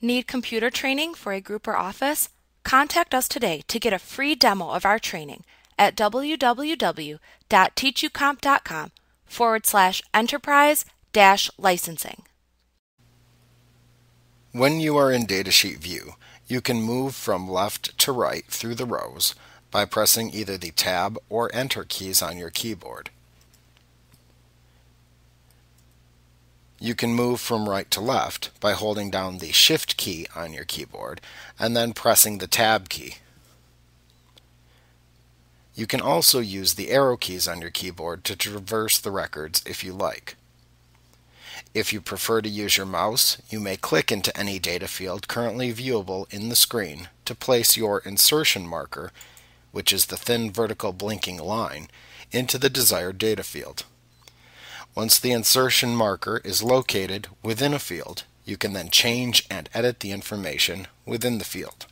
Need computer training for a group or office? Contact us today to get a free demo of our training at www.teachucomp.com forward slash enterprise dash licensing. When you are in Datasheet View, you can move from left to right through the rows by pressing either the Tab or Enter keys on your keyboard. You can move from right to left by holding down the Shift key on your keyboard and then pressing the Tab key. You can also use the arrow keys on your keyboard to traverse the records if you like. If you prefer to use your mouse, you may click into any data field currently viewable in the screen to place your insertion marker, which is the thin vertical blinking line, into the desired data field. Once the insertion marker is located within a field, you can then change and edit the information within the field.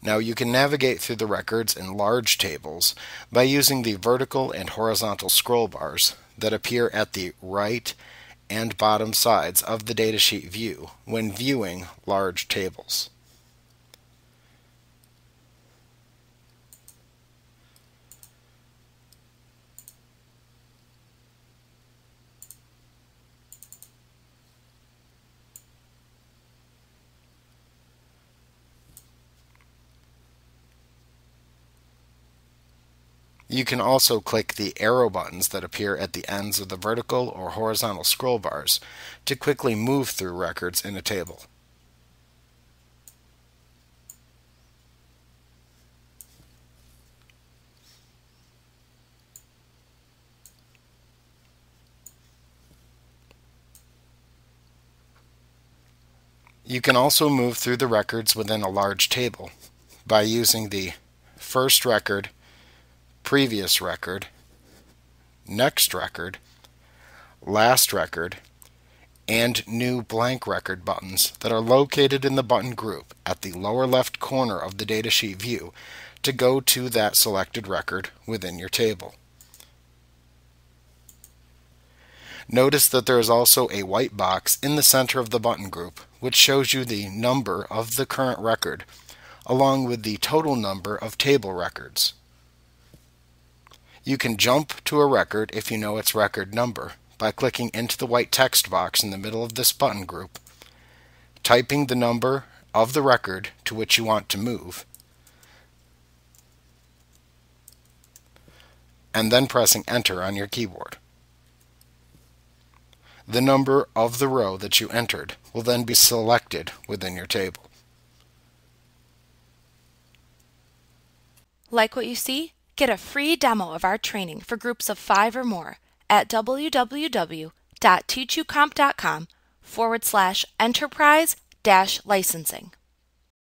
Now you can navigate through the records in large tables by using the vertical and horizontal scroll bars that appear at the right and bottom sides of the datasheet view when viewing large tables. You can also click the arrow buttons that appear at the ends of the vertical or horizontal scroll bars to quickly move through records in a table. You can also move through the records within a large table by using the first record previous record, next record, last record, and new blank record buttons that are located in the button group at the lower left corner of the datasheet view to go to that selected record within your table. Notice that there is also a white box in the center of the button group which shows you the number of the current record along with the total number of table records. You can jump to a record if you know its record number by clicking into the white text box in the middle of this button group, typing the number of the record to which you want to move, and then pressing enter on your keyboard. The number of the row that you entered will then be selected within your table. Like what you see? Get a free demo of our training for groups of five or more at www.teachucomp.com forward slash enterprise dash licensing.